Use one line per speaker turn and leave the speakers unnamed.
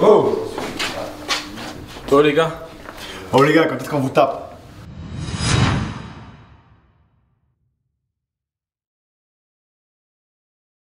Oh. Oh les gars.
Oh les gars, quand est-ce qu'on vous tape?